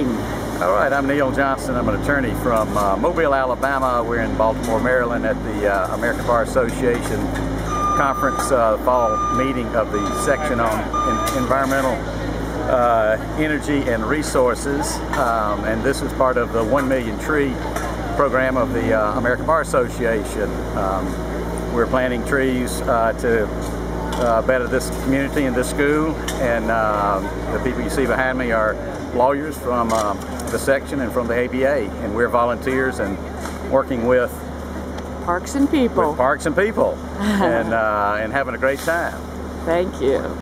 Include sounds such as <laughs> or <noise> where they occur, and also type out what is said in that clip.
All right, I'm Neil Johnson. I'm an attorney from uh, Mobile, Alabama. We're in Baltimore, Maryland at the uh, American Bar Association conference, uh, fall meeting of the section on environmental uh, energy and resources. Um, and this is part of the 1 million tree program of the uh, American Bar Association. Um, we're planting trees uh, to uh, better this community and this school. And uh, the people you see behind me are lawyers from uh, the section and from the ABA. And we're volunteers and working with Parks and People. With parks and people <laughs> and, uh, and having a great time. Thank you.